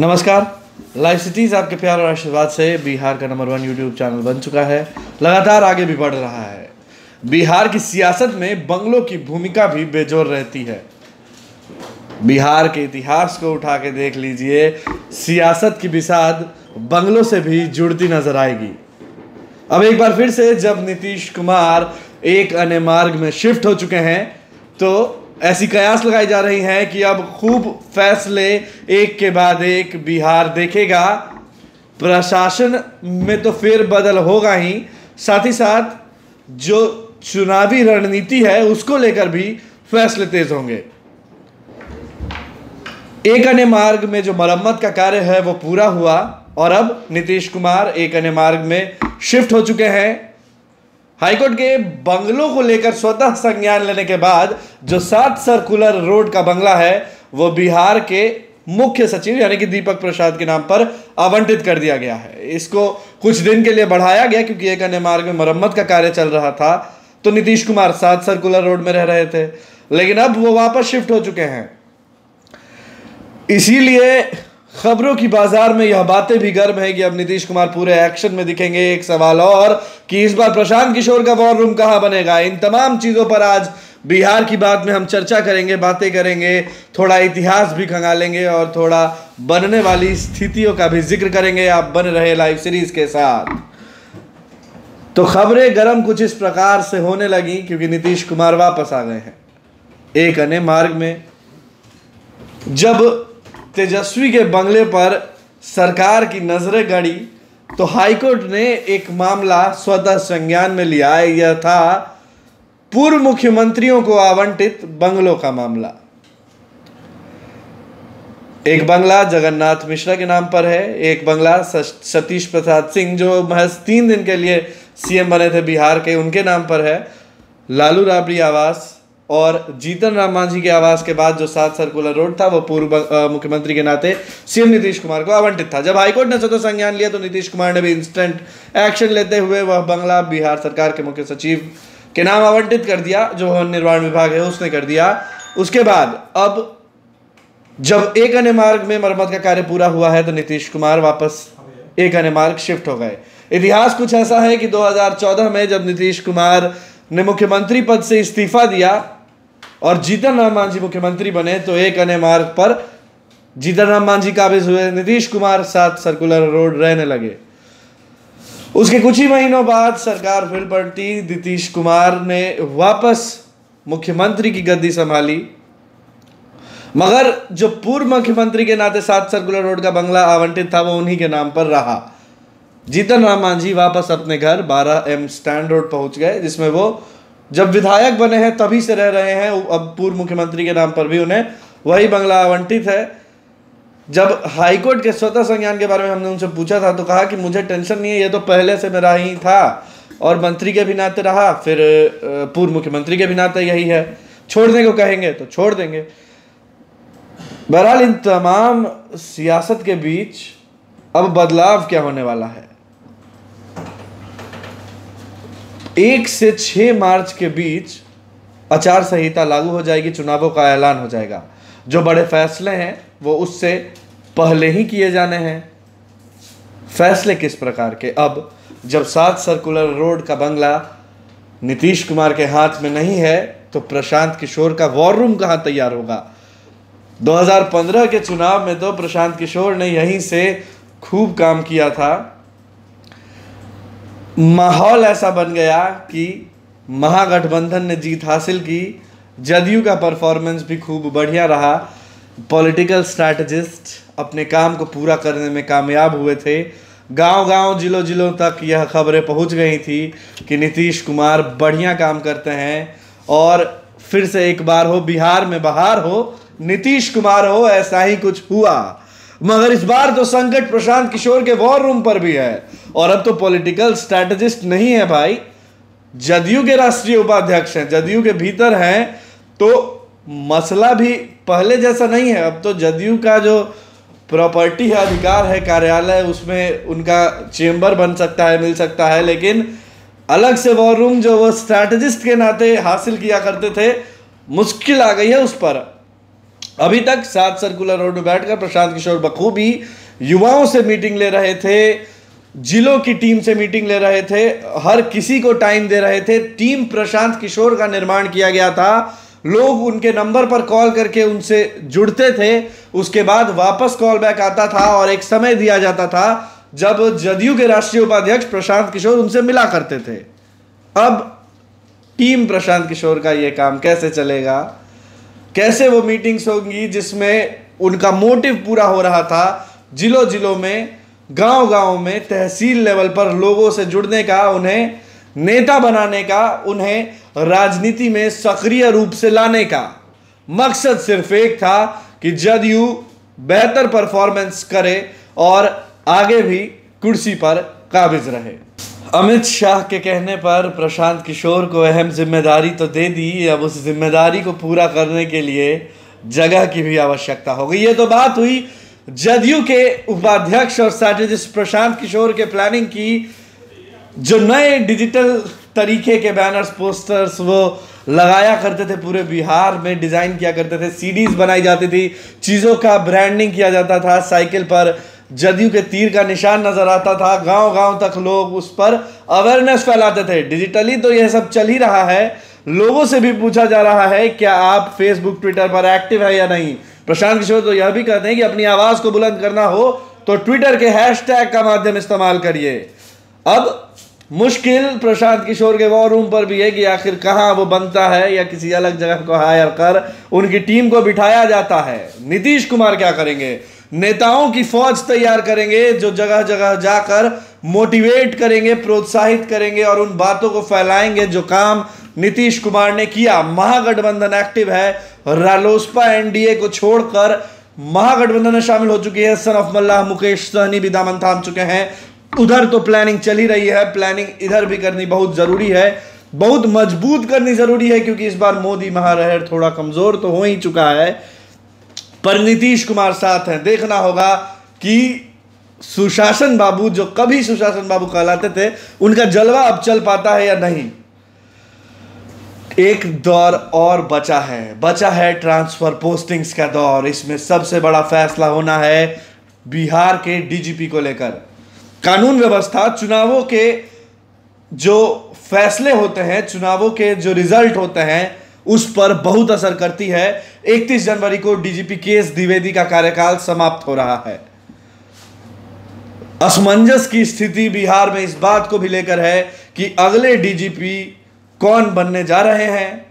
नमस्कार। Live cities आपके प्यार और आशीर्वाद से बिहार का नंबर वन यूट्यूब चैनल बन चुका है। लगातार आगे भी बढ़ रहा है। बिहार की सियासत में बंगलों की भूमिका भी बेजोर रहती है। बिहार के इतिहास को उठा के देख लीजिए। सियासत की विषाद बंगलों से भी जुड़ती नज़र आएगी। अब एक बार फिर से जब नीतीश कुमार एक अन्य मार्ग में शिफ्ट हो चुके हैं तो ऐसी कयास लगाई जा रही हैं कि अब खूब फैसले एक के बाद एक बिहार देखेगा। प्रशासन में तो फेर बदल होगा ही। साथ ही साथ जो चुनावी रणनीति है, उसको लेकर भी फैसले तेज होंगे। एक अन्य मार्ग में जो मरम्मत का कार्य है, वो पूरा हुआ और अब नीतीश कुमार एक अन्य मार्ग में शिफ्ट हो चुके हैं। हाईकोर्ट के बंगलों को लेकर स्वतः संज्ञान लेने के बाद जो सात सर्कुलर रोड का बंगला है, वो बिहार के मुख्य सचिव यानी कि दीपक प्रसाद के नाम पर आवंटित कर दिया गया है। इसको कुछ दिन के लिए बढ़ाया गया क्योंकि एक अन्य मार्ग में मरम्मत का कार्य चल रहा था तो नीतीश कुमार सात सर्कुलर रोड में रह रहे थे। लेकिन अब वो वापस शिफ्ट हो चुके हैं। इसीलिए खबरों की बाज़ार में यह बातें भी गर्म है कि अब नीतीश कुमार पूरे एक्शन में दिखेंगे। एक सवाल और कि इस बार प्रशांत किशोर का वॉर रूम कहाँ बनेगा? इन तमाम चीज़ों पर आज बिहार की बात में हम चर्चा करेंगे, बातें करेंगे, थोड़ा इतिहास भी खंगालेंगे और थोड़ा बनने वाली स्थितियों का भी ज़िक्र करेंगे। आप बन रहे लाइव सीरीज़ के साथ। तो खबरें गर्म कुछ इस प्रकार से होने लगी क्योंकि नीतीश कुमार वापस आ गए हैं। एक अन्य मार्ग में जब तेजस्वी के बंगले पर सरकार की नज़रें गड़ी तो हाईकोर्ट ने एक मामला स्वतः संज्ञान में लिया। है यह था पूर्व मुख्यमंत्रियों को आवंटित बंगलों का मामला। एक बंगला जगन्नाथ मिश्रा के नाम पर है। एक बंगला सतीश प्रसाद सिंह, जो महज तीन दिन के लिए सीएम बने थे, बिहार के, उनके नाम पर है। लालू राबड़ी आवास और जीतन राम मांझी के आवास के बाद जो सात सर्कुलर रोड था, वो पूर्व मुख्यमंत्री के नाते सीएम नीतीश कुमार को आवंटित था। जब हाईकोर्ट ने स्वतः संज्ञान लिया तो नीतीश कुमार ने भी इंस्टेंट एक्शन लेते हुए वह बंगला बिहार सरकार के मुख्य सचिव के नाम आवंटित कर दिया, जो भवन निर्माण विभाग है, उसने कर दिया। उसके बाद, अब जब एक अन्य मार्ग में मरम्मत का कार्य पूरा हुआ है तो नीतीश कुमार वापस एक अन्य मार्ग शिफ्ट हो गए। इतिहास कुछ ऐसा है कि 2014 में जब नीतीश कुमार ने मुख्यमंत्री पद से इस्तीफा दिया और जीतन राम मांझी मुख्यमंत्री बने तो एक अन्य मार्ग पर जीतन राम मांझी काबिज हुए, नीतीश कुमार साथ सर्कुलर रोड रहने लगे। उसके कुछ ही महीनों बाद सरकार फिर पलटी। नीतीश कुमार ने वापस मुख्यमंत्री की गद्दी संभाली। मगर जो पूर्व मुख्यमंत्री के नाते सात सर्कुलर रोड का बंगला आवंटित था, वो उन्हीं के नाम पर रहा। जीतन राम मांझी वापस अपने घर 12 एम स्टैंड रोड पहुँच गए, जिसमें वो जब विधायक बने हैं, तभी से रह रहे हैं। अब पूर्व मुख्यमंत्री के नाम पर भी उन्हें वही बंगला आवंटित है। जब हाईकोर्ट के स्वतः संज्ञान के बारे में हमने उनसे पूछा था तो कहा कि मुझे टेंशन नहीं है, ये तो पहले से मेरा ही था। और मंत्री के भी नाते रहा, फिर पूर्व मुख्यमंत्री के भी नाते यही है। छोड़ने को कहेंगे तो छोड़ देंगे। बहरहाल, इन तमाम सियासत के बीच अब बदलाव क्या होने वाला है? एक से छह मार्च के बीच आचार संहिता लागू हो जाएगी, चुनावों का ऐलान हो जाएगा। जो बड़े फैसले हैं, वो उससे पहले ही किए जाने हैं। फैसले किस प्रकार के? अब, जब सात सर्कुलर रोड का बंगला नीतीश कुमार के हाथ में नहीं है तो प्रशांत किशोर का वॉर रूम कहाँ तैयार होगा? 2015 के चुनाव में तो प्रशांत किशोर ने यहीं से खूब काम किया था। माहौल ऐसा बन गया कि महागठबंधन ने जीत हासिल की। जदयू का परफॉर्मेंस भी खूब बढ़िया रहा। पॉलिटिकल स्ट्रैटेजिस्ट अपने काम को पूरा करने में कामयाब हुए थे। गाँव गाँव जिलों जिलों तक यह खबरें पहुँच गई थी कि नीतीश कुमार बढ़िया काम करते हैं और फिर से एक बार हो, बिहार में बाहर हो, नीतीश कुमार हो, ऐसा ही कुछ हुआ। मगर इस बार तो संकट प्रशांत किशोर के वॉर रूम पर भी है। और अब तो पॉलिटिकल स्ट्रैटेजिस्ट नहीं है भाई। जदयू के राष्ट्रीय उपाध्यक्ष हैं, जदयू के भीतर हैं तो मसला भी पहले जैसा नहीं है। अब तो जदयू का जो प्रॉपर्टी है, अधिकार है, कार्यालय, उसमें उनका चेंबर बन सकता है, मिल सकता है, लेकिन अलग से वॉर रूम जो वो स्ट्रैटेजिस्ट के नाते हासिल किया करते थे, मुश्किल आ गई है उस पर। अभी तक सात सर्कुलर रोड में बैठकर प्रशांत किशोर बखूबी युवाओं से मीटिंग ले रहे थे, जिलों की टीम से मीटिंग ले रहे थे, हर किसी को टाइम दे रहे थे। टीम प्रशांत किशोर का निर्माण किया गया था। लोग उनके नंबर पर कॉल करके उनसे जुड़ते थे। उसके बाद वापस कॉल बैक आता था और एक समय दिया जाता था जब जदयू के राष्ट्रीय उपाध्यक्ष प्रशांत किशोर उनसे मिला करते थे। अब टीम प्रशांत किशोर का यह काम कैसे चलेगा? कैसे वो मीटिंग्स होंगी जिसमें उनका मोटिव पूरा हो रहा था जिलों जिलों में गाँव गाँव में, तहसील लेवल पर लोगों से जुड़ने का, उन्हें नेता बनाने का, उन्हें राजनीति में सक्रिय रूप से लाने का। मकसद सिर्फ़ एक था कि जदयू बेहतर परफॉर्मेंस करे और आगे भी कुर्सी पर काबिज रहे। अमित शाह के कहने पर प्रशांत किशोर को अहम ज़िम्मेदारी तो दे दी, अब उस ज़िम्मेदारी को पूरा करने के लिए जगह की भी आवश्यकता होगी ये तो बात हुई जदयू के उपाध्यक्ष और स्ट्रेटेजिस्ट प्रशांत किशोर के प्लानिंग की, जो नए डिजिटल तरीके के बैनर्स पोस्टर्स वो लगाया करते थे पूरे बिहार में डिज़ाइन किया करते थे सीडीज बनाई जाती थी, चीज़ों का ब्रांडिंग किया जाता था साइकिल पर जदयू के तीर का निशान नज़र आता था। गाँव गाँव तक लोग उस पर अवेयरनेस फैलाते थे। डिजिटली तो यह सब चल ही रहा है। लोगों से भी पूछा जा रहा है, क्या आप फेसबुक ट्विटर पर एक्टिव है या नहीं? प्रशांत किशोर तो यह भी कहते हैं कि अपनी आवाज़ को बुलंद करना हो तो ट्विटर के हैशटैग का माध्यम इस्तेमाल करिए। अब मुश्किल प्रशांत किशोर के वॉर रूम पर भी है कि आखिर कहाँ वो बनता है या किसी अलग जगह को हायर कर उनकी टीम को बिठाया जाता है। नीतीश कुमार क्या करेंगे? नेताओं की फौज तैयार करेंगे, जो जगह जगह जाकर मोटिवेट करेंगे, प्रोत्साहित करेंगे और उन बातों को फैलाएँगे, जो काम नीतीश कुमार ने किया। महागठबंधन एक्टिव है। रालोसपा एनडीए को छोड़कर महागठबंधन में शामिल हो चुकी है सन ऑफ़ मल्लाह मुकेश सहनी भी दामन थाम चुके हैं। उधर तो प्लानिंग चली रही है। प्लानिंग इधर भी करनी बहुत ज़रूरी है। बहुत मज़बूत करनी ज़रूरी है, क्योंकि इस बार मोदी महारहर थोड़ा कमज़ोर तो हो ही चुका है। पर नीतीश कुमार साथ हैं। देखना होगा कि सुशासन बाबू, जो कभी सुशासन बाबू कहलाते थे, उनका जलवा अब चल पाता है या नहीं? एक दौर और बचा है। बचा है ट्रांसफ़र पोस्टिंग्स का दौर। इसमें सबसे बड़ा फैसला होना है बिहार के डीजीपी को लेकर। कानून व्यवस्था, चुनावों के जो फैसले होते हैं, चुनावों के जो रिज़ल्ट होते हैं उस पर बहुत असर करती है। 31 जनवरी को डीजीपी केस द्विवेदी का कार्यकाल समाप्त हो रहा है। असमंजस की स्थिति बिहार में इस बात को भी लेकर है कि अगले डीजीपी कौन बनने जा रहे हैं।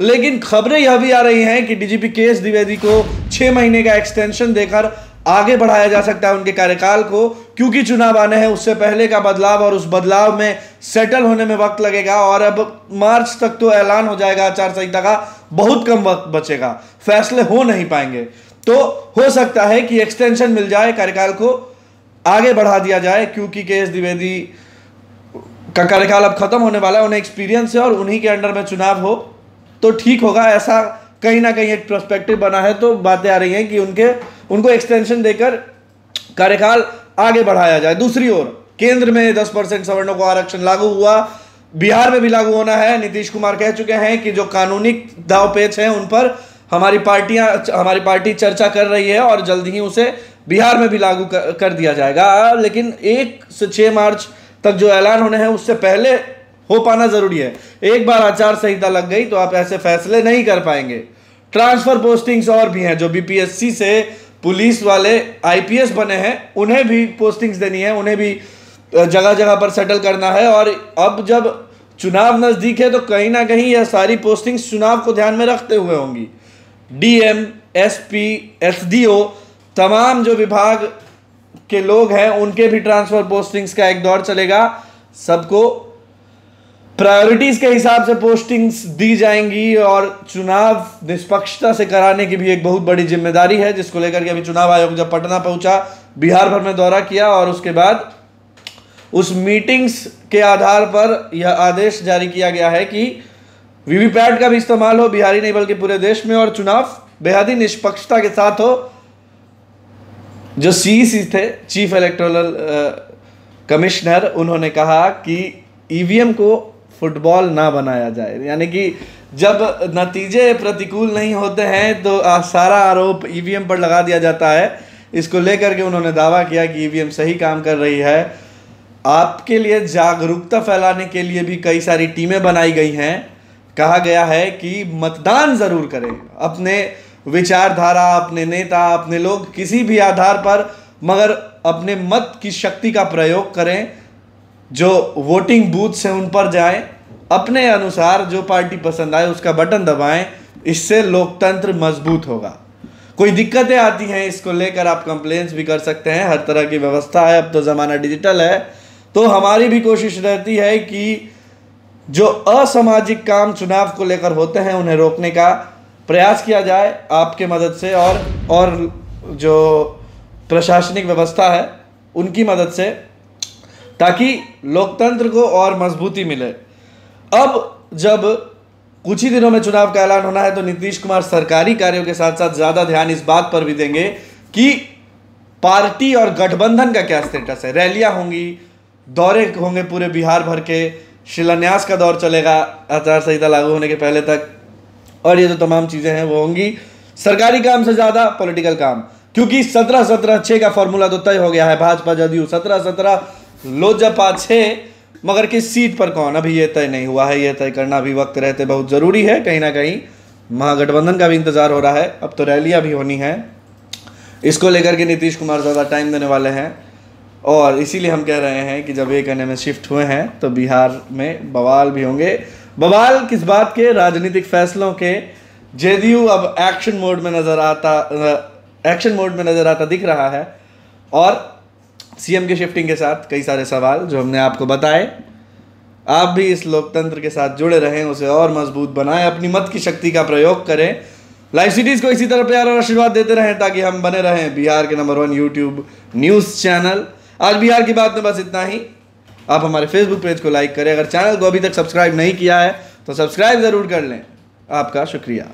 लेकिन खबरें यह भी आ रही हैं कि डीजीपी केस द्विवेदी को छह महीने का एक्सटेंशन देकर आगे बढ़ाया जा सकता है उनके कार्यकाल को, क्योंकि चुनाव आने हैं, उससे पहले का बदलाव और उस बदलाव में सेटल होने में वक्त लगेगा और अब मार्च तक तो ऐलान हो जाएगा आचार संहिता का, बहुत कम वक्त बचेगा, फैसले हो नहीं पाएँगे। तो हो सकता है कि एक्सटेंशन मिल जाए कार्यकाल को, आगे बढ़ा दिया जाए, क्योंकि के एस द्विवेदी का कार्यकाल अब खत्म होने वाला है, उन्हें एक्सपीरियंस है और उन्हीं के अंडर में चुनाव हो तो ठीक होगा, ऐसा कहीं ना कहीं एक प्रोस्पेक्टिव बना है तो बातें आ रही हैं कि उनके उनको एक्सटेंशन देकर कार्यकाल आगे बढ़ाया जाए। दूसरी ओर केंद्र में दस परसेंट सवर्णों को आरक्षण लागू हुआ। बिहार में भी लागू होना है। नीतीश कुमार कह चुके हैं कि जो कानूनी दाव पेच हैं उन पर हमारी पार्टियाँ हमारी पार्टी चर्चा कर रही है और जल्द ही उसे बिहार में भी लागू कर, कर दिया जाएगा। लेकिन एक से छह मार्च तक जो ऐलान होने हैं उससे पहले हो पाना ज़रूरी है। एक बार आचार संहिता लग गई तो आप ऐसे फैसले नहीं कर पाएँगे। ट्रांसफ़र पोस्टिंग्स और भी हैं जो बीपीएससी से पुलिस वाले आईपीएस बने हैं, उन्हें भी पोस्टिंग्स देनी है, उन्हें भी जगह जगह पर सेटल करना है और अब जब चुनाव नज़दीक है तो कहीं ना कहीं यह सारी पोस्टिंग्स चुनाव को ध्यान में रखते हुए होंगी। डीएम एसपी एसडीओ तमाम जो विभाग के लोग हैं, उनके भी ट्रांसफ़र पोस्टिंग्स का एक दौर चलेगा। सबको प्रायोरिटीज के हिसाब से पोस्टिंग्स दी जाएँगी और चुनाव निष्पक्षता से कराने की भी एक बहुत बड़ी ज़िम्मेदारी है, जिसको लेकर के अभी चुनाव आयोग जब पटना पहुँचा, बिहार भर में दौरा किया और उसके बाद उस मीटिंग्स के आधार पर यह आदेश जारी किया गया है कि वीवीपैट का भी इस्तेमाल हो, बिहारी नहीं बल्कि पूरे देश में, और चुनाव बेहद ही निष्पक्षता के साथ हो। जो सी थे चीफ इलेक्टोरल कमिश्नर उन्होंने कहा कि ईवीएम को फुटबॉल ना बनाया जाए। यानी कि जब नतीजे प्रतिकूल नहीं होते हैं तो सारा आरोप ईवीएम पर लगा दिया जाता है। इसको लेकर के उन्होंने दावा किया कि ईवीएम सही काम कर रही है। आपके लिए जागरूकता फैलाने के लिए भी कई सारी टीमें बनाई गई हैं। कहा गया है कि मतदान ज़रूर करें। अपने विचारधारा, अपने नेता, अपने लोग किसी भी आधार पर, मगर अपने मत की शक्ति का प्रयोग करें। जो वोटिंग बूथ से उन पर जाएँ, अपने अनुसार जो पार्टी पसंद आए, उसका बटन दबाएँ, इससे लोकतंत्र मज़बूत होगा। कोई दिक्कतें आती हैं, इसको लेकर आप कंप्लेंट्स भी कर सकते हैं। हर तरह की व्यवस्था है, अब तो ज़माना डिजिटल है। तो हमारी भी कोशिश रहती है कि जो असामाजिक काम चुनाव को लेकर होते हैं, उन्हें रोकने का प्रयास किया जाए आपके मदद से और और जो प्रशासनिक व्यवस्था है, उनकी मदद से ताकि लोकतंत्र को और मजबूती मिले। अब जब कुछ ही दिनों में चुनाव का ऐलान होना है तो नीतीश कुमार सरकारी कार्यों के साथ साथ ज़्यादा ध्यान इस बात पर भी देंगे कि पार्टी और गठबंधन का क्या स्टेटस है। रैलियाँ होंगी, दौरे होंगे पूरे बिहार भर के, शिलान्यास का दौर चलेगा, आचार संहिता लागू होने के पहले तक, और ये जो तमाम चीज़ें हैं, वो होंगी। सरकारी काम से ज़्यादा पॉलिटिकल काम, क्योंकि सत्रह सत्रह छः का फॉर्मूला तो तय हो गया है, भाजपा, जदयू, सत्रह सत्रह लोजपा छः, मगर किस सीट पर कौन? अभी ये तय नहीं हुआ है, ये तय करना अभी वक्त रहते बहुत ज़रूरी है, कहीं ना कहीं महागठबंधन का भी इंतज़ार हो रहा है। अब तो रैलियाँ भी होनी है। इसको लेकर के नीतीश कुमार ज़्यादा टाइम देने वाले हैं। और इसीलिए हम कह रहे हैं कि जब एक कहने में शिफ्ट हुए हैं तो बिहार में बवाल भी होंगे। बवाल किस बात के? राजनीतिक फैसलों के। जेडीयू अब एक्शन मोड में नज़र आता एक्शन मोड में नज़र आता दिख रहा है। और सीएम के शिफ्टिंग के साथ कई सारे सवाल जो हमने आपको बताए। आप भी इस लोकतंत्र के साथ जुड़े रहें, उसे और मज़बूत बनाएँ, अपनी मत की शक्ति का प्रयोग करें। लाइव सिटीज़ को इसी तरह प्यार और आशीर्वाद देते रहें ताकि हम बने रहें बिहार के number one YouTube news channel आज बिहार की बात में बस इतना ही। आप हमारे फेसबुक पेज को लाइक करें। अगर चैनल को अभी तक सब्सक्राइब नहीं किया है तो सब्सक्राइब ज़रूर कर लें। आपका शुक्रिया।